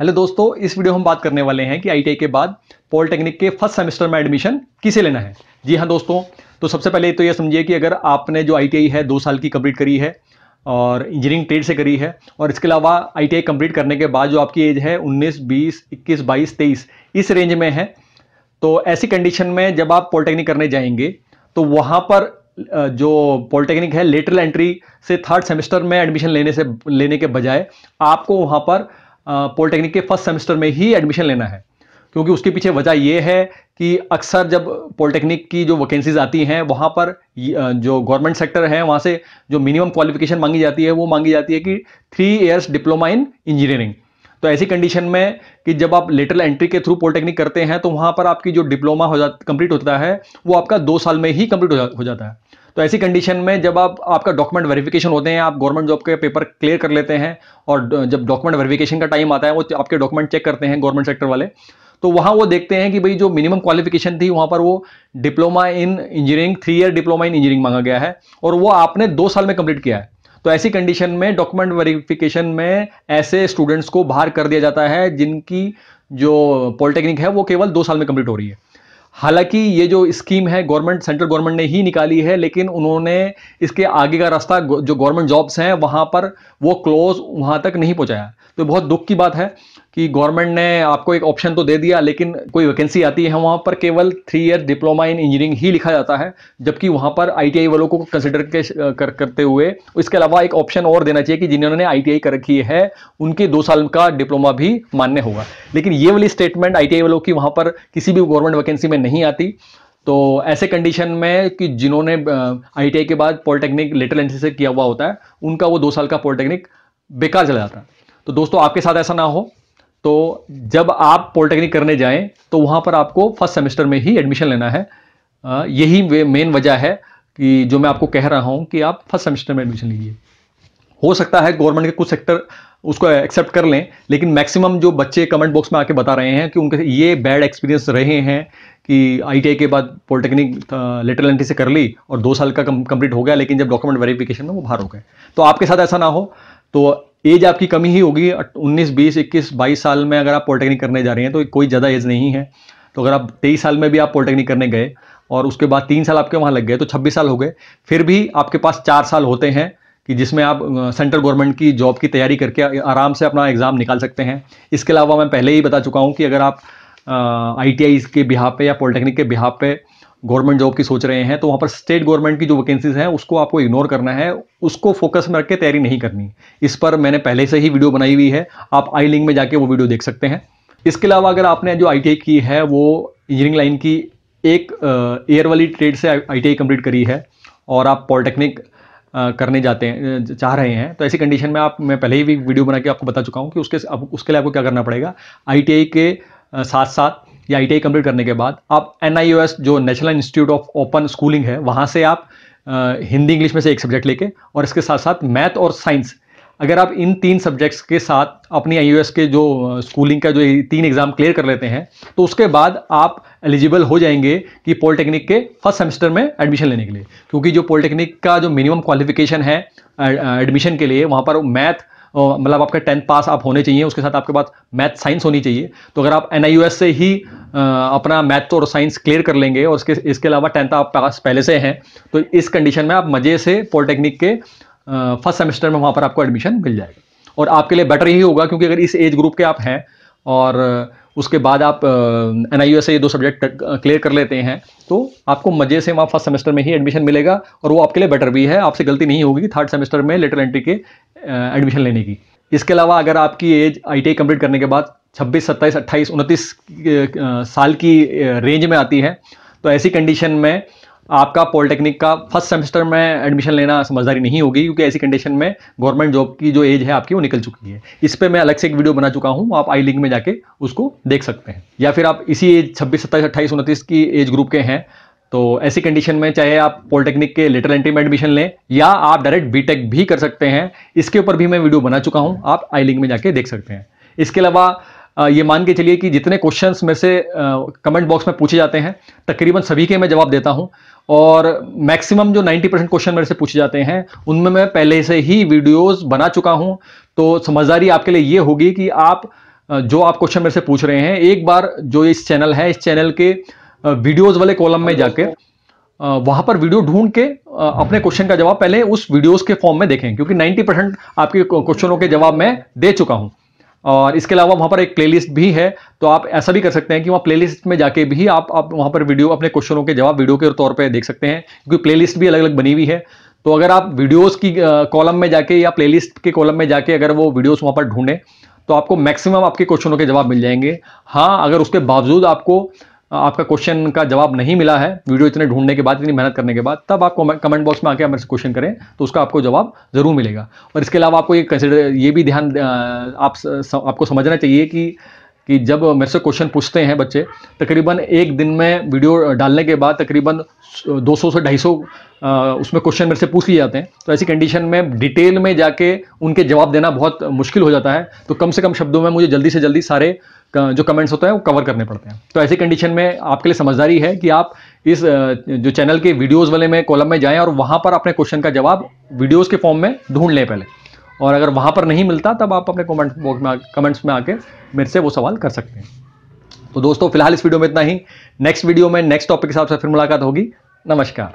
Hello दोस्तों इस video हम बात करने वाले हैं कि आईटीआई के बाद पॉलिटेक्निक के फ़र्स्ट सेमेस्टर में एडमिशन किसे लेना है। जी हाँ दोस्तों तो सबसे पहले तो ये समझिए कि अगर आपने जो आईटीआई है दो साल की कंप्लीट करी है और इंजीनियरिंग ट्रेड से करी है और इसके अलावा आईटीआई कंप्लीट करने के बाद जो आपकी एज है 19, 20, 21, 22, 23 इस रेंज में है। तो ऐसी कंडीशन में जब आप पॉलिटेक्निक करने जाएँगे तो वहाँ पर जो पॉलिटेक्निक है लेटरल एंट्री से थर्ड सेमेस्टर में एडमिशन लेने से लेने के बजाय आपको वहाँ पर पॉलिटेक्निक के फ़र्स्ट सेमेस्टर में ही एडमिशन लेना है। क्योंकि उसके पीछे वजह यह है कि अक्सर जब पॉलिटेक्निक की जो वैकेंसीज आती हैं वहाँ पर जो गवर्नमेंट सेक्टर है वहाँ से जो मिनिमम क्वालिफिकेशन मांगी जाती है वो मांगी जाती है कि three years diploma in engineering तो ऐसी कंडीशन में कि जब आप लेटरल एंट्री के थ्रू पॉलिटेक्निक करते हैं तो वहाँ पर आपकी जो डिप्लोमा हो जा कंप्लीट होता है वो आपका दो साल में ही कंप्लीट हो, हो जाता है। तो ऐसी कंडीशन में जब आप, आपका डॉक्यूमेंट वेरिफिकेशन होते हैं, आप गवर्नमेंट जॉब के पेपर क्लियर कर लेते हैं और जब डॉक्यूमेंट वेरिफिकेशन का टाइम आता है, वो आपके डॉक्यूमेंट चेक करते हैं गवर्नमेंट सेक्टर वाले तो वहाँ वो देखते हैं कि भाई जो मिनिमम क्वालिफिकेशन थी, वहाँ पर वो diploma in engineering three year diploma in engineering मांगा गया है और वो आपने दो साल में कंप्लीट किया है। तो ऐसी कंडीशन में डॉक्यूमेंट वेरिफिकेशन में ऐसे स्टूडेंट्स को बाहर कर दिया जाता है जिनकी जो पॉलिटेक्निक है, वो केवल दो साल में कंप्लीट हो रही है। हालाँकि ये जो स्कीम है, गवर्नमेंट, सेंट्रल गवर्नमेंट ने ही निकाली है, लेकिन उन्होंने इसके आगे का रास्ता, जो गवर्नमेंट जॉब्स हैं, वहाँ पर वो क्लोज वहाँ तक नहीं पहुँचाया। तो बहुत दुख की बात है। कि गवर्नमेंट ने आपको एक ऑप्शन तो दे दिया लेकिन कोई वैकेंसी आती है वहाँ पर केवल three year diploma in engineering ही लिखा जाता है जबकि वहाँ पर आईटीआई वालों को कंसिडर कर, करते हुए इसके अलावा एक ऑप्शन और देना चाहिए कि जिन्होंने आईटीआई कर रखी है उनके दो साल का डिप्लोमा भी मान्य होगा। लेकिन ये वाली स्टेटमेंट आईटीआई वालों की वहाँ पर किसी भी गवर्नमेंट वैकेंसी में नहीं आती। तो ऐसे कंडीशन में कि जिन्होंने आईटीआई के बाद पॉलिटेक्निक लेटर एंट्री से किया हुआ होता है उनका वो दो साल का पॉलिटेक्निक बेकार चला जाता है। तो दोस्तों आपके साथ ऐसा ना हो। तो जब आप पॉलिटेक्निक करने जाएँ तो वहाँ पर आपको फ़र्स्ट सेमेस्टर में ही एडमिशन लेना है। यही मेन वजह है कि जो मैं आपको कह रहा हूँ कि आप फ़र्स्ट सेमेस्टर में एडमिशन लीजिए। हो सकता है गवर्नमेंट के कुछ सेक्टर उसको एक्सेप्ट कर लें, लेकिन मैक्सिमम जो बच्चे कमेंट बॉक्स में आके बता रहे हैं कि उनके ये बैड एक्सपीरियंस रहे हैं कि आईटीआई के बाद पॉलिटेक्निक लेटर एंट्री से कर ली और दो साल का कंप्लीट हो गया, लेकिन जब डॉक्यूमेंट वेरिफिकेशन में वो बाहर हो गए। तो आपके साथ ऐसा ना हो। तो एज आपकी कमी ही होगी 19, 20, 21, 22 साल में अगर आप पॉलिटेक्निक करने जा रहे हैं तो कोई ज़्यादा एज नहीं है। तो अगर आप तेईस साल में भी आप पॉलिटेक्निक करने गए और उसके बाद तीन साल आपके वहाँ लग गए तो छब्बीस साल हो गए फिर भी आपके पास चार साल होते हैं कि जिसमें आप सेंट्रल गवर्नमेंट की जॉब की तैयारी करके आराम से अपना एग्ज़ाम निकाल सकते हैं। इसके अलावा मैं पहले ही बता चुका हूँ कि अगर आप आईटीआई के बिहार पे या पॉलिटेक्निक के बिहार पे गवर्नमेंट जॉब की सोच रहे हैं तो वहाँ पर स्टेट गवर्नमेंट की जो वैकेंसीज हैं, उसको आपको इग्नोर करना है, उसको फोकस में रख के तैयारी नहीं करनी। इस पर मैंने पहले से ही वीडियो बनाई हुई है, आप आई लिंक में जाके वो वीडियो देख सकते हैं। इसके अलावा अगर आपने जो आई की है, वो इंजीनियरिंग लाइन की एक एयर वाली ट्रेड से आई कंप्लीट करी है, और आप पॉलिटेक्निक करने जाते हैं चाह रहे हैं तो ऐसी कंडीशन में आप, मैं पहले ही भी वीडियो बना के आपको बता चुका हूँ कि उसके उसके लिए आपको क्या करना पड़ेगा। आईटीआई के साथ साथ या आई कंप्लीट करने के बाद, आप एन जो national institute of open schooling है, वहाँ से आप हिंदी, इंग्लिश में से एक सब्जेक्ट लेके, और इसके साथ साथ मैथ और साइंस अगर आप इन तीन सब्जेक्ट्स के साथ अपनी आई के जो स्कूलिंग का जो तीन एग्ज़ाम क्लियर कर लेते हैं तो उसके बाद आप एलिजिबल हो जाएँगे कि पॉलिटेक्निक के फ़र्स्ट सेमेस्टर में एडमिशन लेने के लिए। क्योंकि जो पॉलिटेक्निक का जो मिनिमम क्वालिफिकेशन है एडमिशन के लिए, वहाँ पर मैथ मतलब आपका टेंथ पास आप होने चाहिए, उसके साथ आपके पास मैथ साइंस होनी चाहिए। तो अगर आप एनआईयूएस से ही अपना मैथ और साइंस क्लियर कर लेंगे और इसके इसके अलावा टेंथ आप पास पहले से हैं तो इस कंडीशन में आप मज़े से पॉलिटेक्निक के फ़र्स्ट सेमेस्टर में वहाँ पर आपको एडमिशन मिल जाएगा। और आपके लिए बेटर ही होगा क्योंकि अगर इस एज ग्रुप के आप हैं और उसके बाद आप एन आई से ये दो सब्जेक्ट क्लियर कर लेते हैं तो आपको मज़े से वहाँ फ़र्स्ट सेमेस्टर में ही एडमिशन मिलेगा और वो आपके लिए बेटर भी है। आपसे गलती नहीं होगी थर्ड सेमेस्टर में लेटर एंट्री के एडमिशन लेने की। इसके अलावा अगर आपकी एज आई कंप्लीट करने के बाद 26, सत्ताईस अट्ठाईस उनतीस साल की रेंज में आती है तो ऐसी कंडीशन में आपका पॉलिटेक्निक का फ़र्स्ट सेमेस्टर में एडमिशन लेना समझदारी नहीं होगी क्योंकि ऐसी कंडीशन में गवर्नमेंट जॉब की जो एज है आपकी वो निकल चुकी है। इस पर मैं अलग से एक वीडियो बना चुका हूँ आप आई लिंक में जाके उसको देख सकते हैं। या फिर आप इसी एज छब्बीस सत्ताईस अट्ठाईस उनतीस की एज ग्रुप के हैं तो ऐसी कंडीशन में चाहे आप पॉलिटेक्निक के लेटर एंट्री में एडमिशन लें, या आप डायरेक्ट बीटेक भी कर सकते हैं, इसके ऊपर भी मैं वीडियो बना चुका हूँ, आप आई लिंक में जाके देख सकते हैं। इसके अलावा ये मान के चलिए कि जितने क्वेश्चंस में से कमेंट बॉक्स में पूछे जाते हैं, तकरीबन सभी के मैं जवाब देता हूँ, और मैक्सिमम जो 90 परसेंट क्वेश्चन मेरे से पूछे जाते हैं, उनमें मैं पहले से ही वीडियोस बना चुका हूँ। तो समझदारी आपके लिए ये होगी कि आप जो आप क्वेश्चन मेरे से पूछ रहे हैं, एक बार जो इस चैनल है, इस चैनल के वीडियोज़ वाले कॉलम में जाके वहाँ पर वीडियो ढूंढ के अपने क्वेश्चन का जवाब पहले उस वीडियोस के फॉर्म में देखें, क्योंकि 90 परसेंट आपके क्वेश्चनों के जवाब मैं दे चुका हूँ। और इसके अलावा वहाँ पर एक प्लेलिस्ट भी है तो आप ऐसा भी कर सकते हैं कि वहाँ प्लेलिस्ट में जाके भी आप आप वहाँ पर वीडियो अपने क्वेश्चनों के जवाब वीडियो के तौर पर देख सकते हैं, क्योंकि प्लेलिस्ट भी अलग अलग बनी हुई है। तो अगर आप वीडियोस की कॉलम में जाके या प्लेलिस्ट के कॉलम में जाके अगर वो वीडियोस वहाँ पर ढूंढें तो आपको मैक्सिमम आपके क्वेश्चनों के जवाब मिल जाएँगे। हाँ अगर उसके बावजूद आपको आपका क्वेश्चन का जवाब नहीं मिला है वीडियो इतने ढूँढने के बाद, इतनी मेहनत करने के बाद, तब आप कमेंट बॉक्स में आके हमारे से क्वेश्चन करें तो उसका आपको जवाब ज़रूर मिलेगा। और इसके अलावा आपको ये कंसिडर ये भी ध्यान आप आपको समझना चाहिए कि कि जब मेरे से क्वेश्चन पूछते हैं बच्चे, तकरीबन एक दिन में वीडियो डालने के बाद तकरीबन 200 से 250 उसमें क्वेश्चन मेरे से पूछ लिए जाते हैं। तो ऐसी कंडीशन में डिटेल में जाके उनके जवाब देना बहुत मुश्किल हो जाता है। तो कम से कम शब्दों में मुझे जल्दी से जल्दी सारे जो कमेंट्स होते हैं वो कवर करने पड़ते हैं। तो ऐसी कंडीशन में आपके लिए समझदारी है कि आप इस जो चैनल के वीडियोज़ वाले में कॉलम में जाएँ और वहाँ पर अपने क्वेश्चन का जवाब वीडियोज़ के फॉर्म में ढूंढ लें पहले। और अगर वहाँ पर नहीं मिलता, तब आप अपने कमेंट बॉक्स में कमेंट्स में आके मेरे से वो सवाल कर सकते हैं। तो दोस्तों, फ़िलहाल इस वीडियो में इतना ही। नेक्स्ट वीडियो में नेक्स्ट टॉपिक के हिसाब से फिर मुलाकात होगी। नमस्कार।